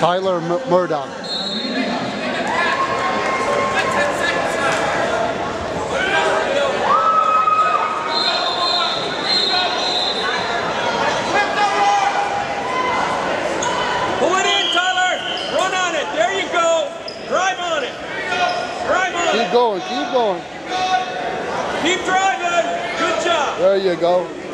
Tyler Modock. Pull it in, Tyler. Run on it. There you go. Drive on it. Keep going, keep going. Keep driving. Good job. There you go.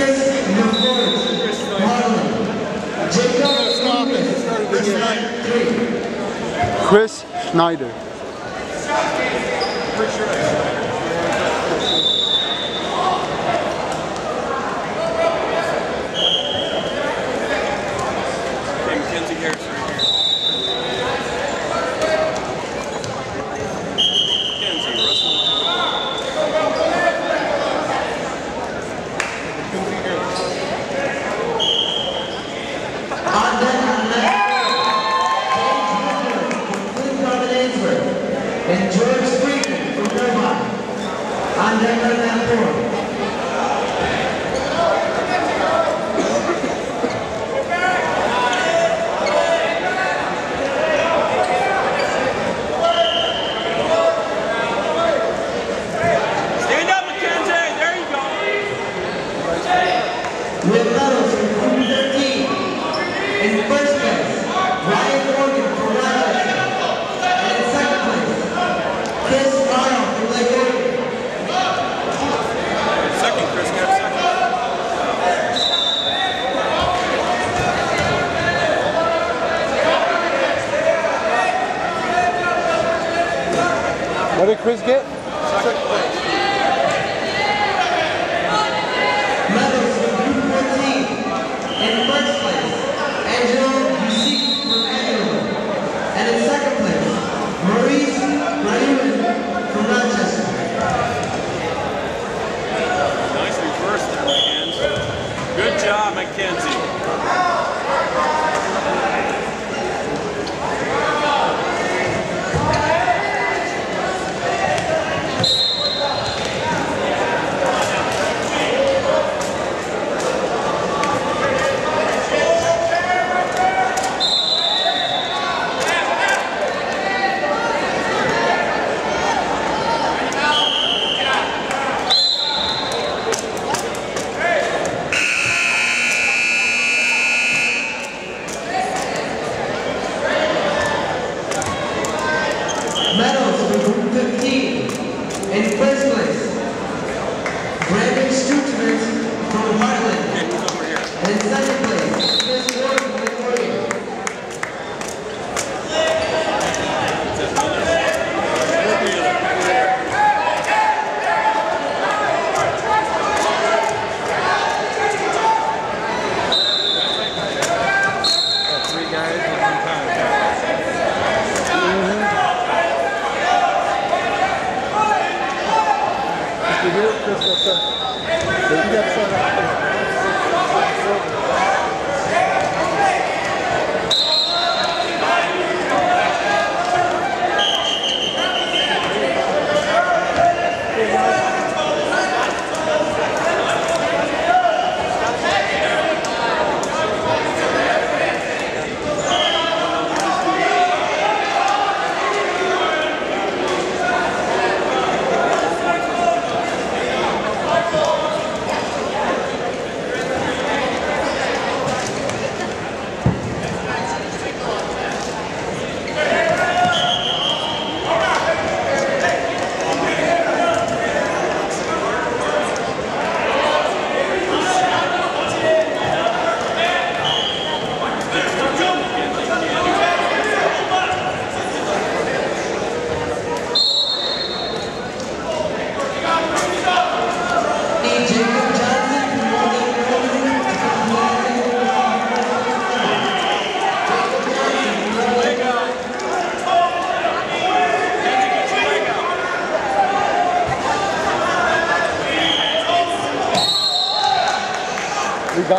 I'll let you Chris. Start it again. Chris Schneider. 13. In first place, Ryan Morgan from in second place, Chris from Lake. What did Chris get? Medals from Group 14. In first place, Angelo Busik from Andover. And in second place, Maurice Rayman from Rochester. Nice reverse there, Mackenzie. Good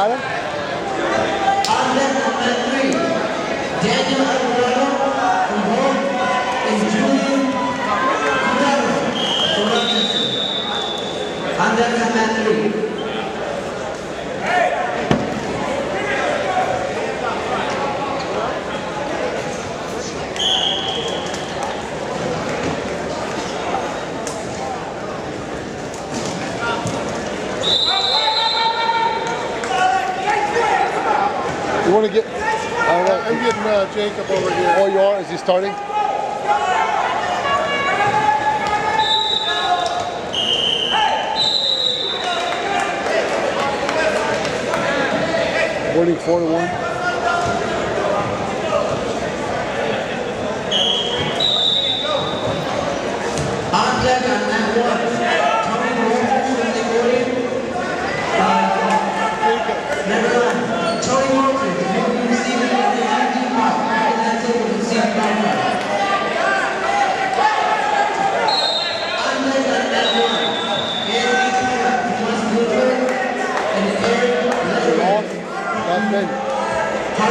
nada. You want to get? All right. I'm getting uh, Jacob over here. Oh, you are? Is he starting? Winning four to one.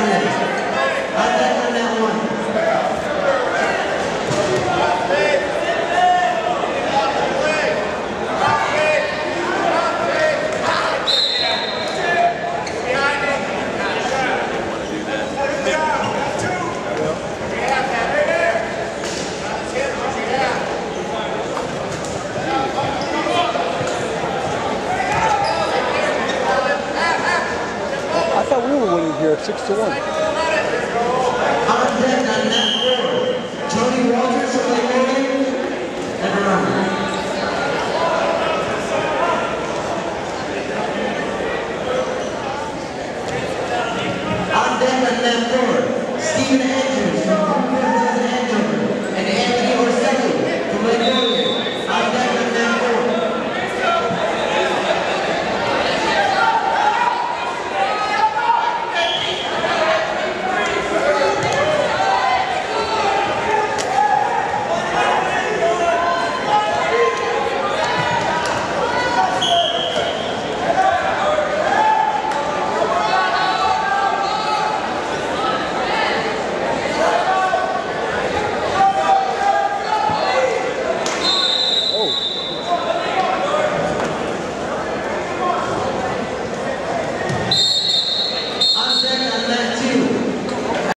Gracias. six to one.